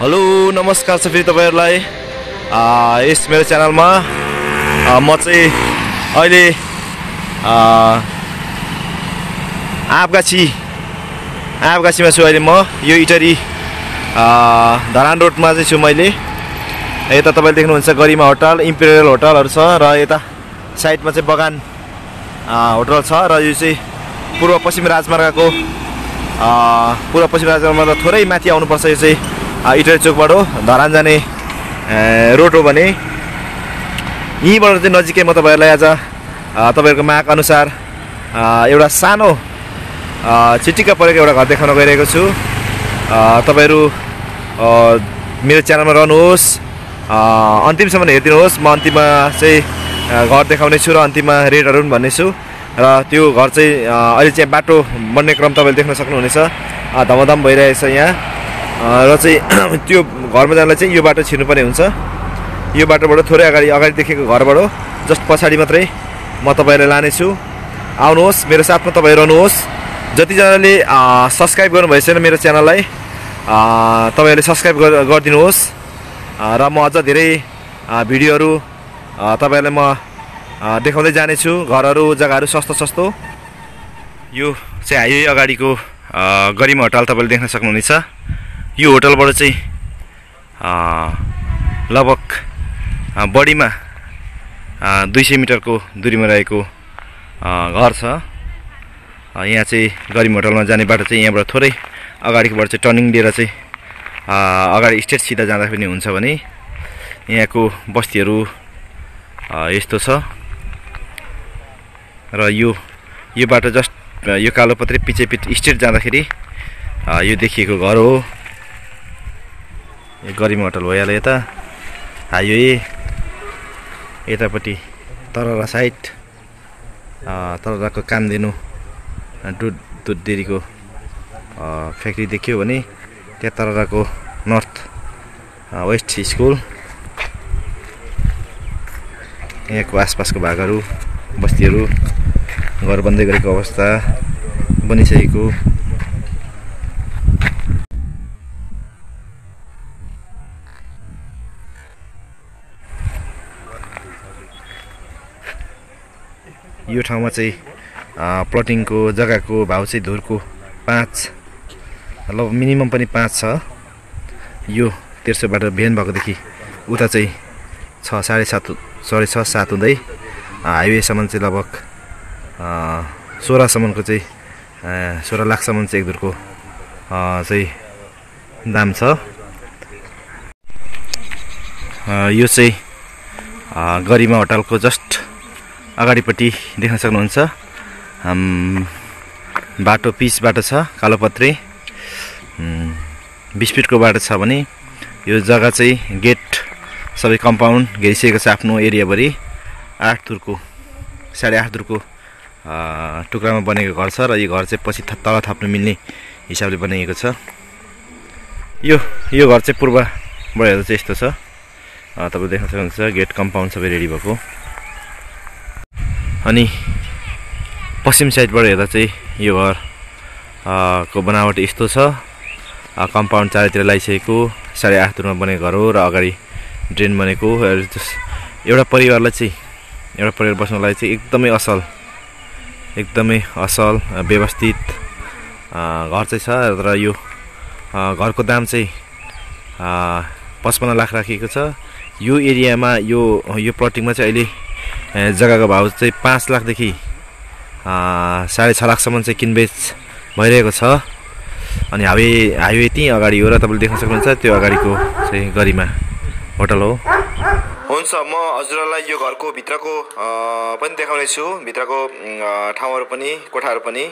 Hello नमस्कार छ फेरि तपाईँहरूलाई यस मेरो च्यानलमा म चाहिँ अहिले आँपगाछी आँपगाछीमा छु अहिले म। यो इटरी धरान रोडमा चाहिँ छु मैले। यता तपाईँले देख्नुहुन्छ गरिमा होटल इम्पेरियल होटलहरू छ र यता साइडमा चाहिँ बगान होटल छ र यो चाहिँ पूर्व पश्चिम राजमार्गको पूर्व पश्चिम राजमार्गमा थोरै माथि आउनुपर्छ यो चाहिँ। इटरी चोकबाट धरान जाने रोड हो भने यहीँबाट चाहिँ नजिकै म तपाईँहरूलाई आज तपाईँहरूको माग अनुसार एउटा सानो चिटिक्क परेको एउटा घर देखाउन गइरहेको छु। तपाईँहरू मेरो च्यानलमा रहनुहोस् अन्तिमसम्म हेरिदिनुहोस्। म अन्तिममा चाहिँ घर देखाउने छु र अन्तिममा रेटहरू पनि भन्नेछु। र त्यो घर चाहिँ अहिले चाहिँ बाटो बन्ने क्रम तपाईँले देख्न सक्नुहुनेछ। धमाधम भइरहेछ यहाँ। र चाहिँ त्यो घरमा जानलाई चाहिँ यो बाटो छिर्नुपर्ने हुन्छ। यो बाटोबाट थोरै अगाडि अगाडि देखेको घरबाट जस्ट पछाडि मात्रै म तपाईँहरूलाई लानेछु। आउनुहोस् मेरो साथमा तपाईँ रहनुहोस्। जतिजनाले सब्सक्राइब गर्नुभएको छैन मेरो च्यानललाई तपाईँहरूले सब्सक्राइब गर गरिदिनुहोस्। र म अझ धेरै भिडियोहरू तपाईँहरूलाई म देखाउँदै जानेछु। घरहरू जग्गाहरू सस्तो सस्तो। यो चाहिँ हाइवे अगाडिको गरिमा होटल तपाईँले देख्न सक्नुहुनेछ। यो होटलबाट चाहिँ लगभग बढीमा दुई सय मिटरको दुरीमा रहेको घर छ। यहाँ चाहिँ गरिम होटलमा जाने बाटो चाहिँ यहाँबाट थोरै अगाडिकोबाट चाहिँ टर्निङ लिएर चाहिँ अगाडि स्टेट सिधा जाँदा पनि हुन्छ भने यहाँको बस्तीहरू यस्तो छ। र यो यो बाटो जस्ट यो कालोपत्रे पछि पिट स्टेट जाँदाखेरि यो देखिएको घर हो। यो गरिम होटल भइहाल्यो यता। हाइवे यतापट्टि तररा साइड आ, तरराको कामधेनु आ, दुध दुध डेरीको फ्याक्ट्री देखियो भने त्यहाँ तरराको नर्थ वेस्ट स्कुल। यहाँको आसपासको भागहरू बस्तीहरू घर बन्दै गरेको अवस्था बनिसकेको। यो ठाउँमा चाहिँ प्लटिङको जग्गाको भाउ चाहिँ धुरको पाँच लगभग मिनिमम पनि पाँच छ। यो तेर्सोबाट भेन भएकोदेखि उता चाहिँ छ साढे सात साढे छ सात हुँदै हाइवेसम्म चाहिँ लगभग सोह्रसम्मको चाहिँ सोह्र लाखसम्म चाहिँ एक धुरको चाहिँ दाम छ। यो चाहिँ गरिमा होटलको जस्ट अगाडिपट्टि देख्न सक्नुहुन्छ। बाटो पिच छ कालोपत्रे। बिस फिटको बाटो छ भने यो जग्गा चाहिँ गेट सबै कम्पाउन्ड घेरिसकेको छ आफ्नो एरियाभरि। आठ तुरको साढे आठ तुरको आ, टुक्रामा बनेको घर छ र यो घर चाहिँ पछि तल थप्नु मिल्ने हिसाबले बनाइएको छ। यो यो घर चाहिँ पूर्वबाट चाहिँ यस्तो छ। तपाईँ देख्न सक्नुहुन्छ गेट कम्पाउन्ड सबै रेडी भएको। अनि पश्चिम साइडबाट हेर्दा चाहिँ यो घर को बनावट यस्तो छ। कम्पाउन्ड चारैतिर लगाइसकेको साढे आठ तुरमा बनेको घर हो र अगाडि ड्रेन बनेको एउटा परिवारलाई चाहिँ एउटा परिवार बस्नुलाई चाहिँ एकदमै असल एकदमै असल व्यवस्थित घर चाहिँ छ। र यो घरको दाम चाहिँ पचपन्न लाख राखिएको छ। यो एरियामा यो यो प्लटिङमा चाहिँ अहिले जग्गाको भाउ चाहिँ पाँच लाखदेखि साढे छ लाखसम्म चाहिँ किनबेच भइरहेको छ। अनि हाइवे हाइवे त्यहीँ अगाडि हो र तपाईँले देख्न सक्नुहुन्छ त्यो अगाडिको चाहिँ गरिमा होटल हो। हुन्छ म हजुरहरूलाई यो घरको भित्रको पनि देखाउने छु भित्रको ठाउँहरू पनि कोठाहरू पनि।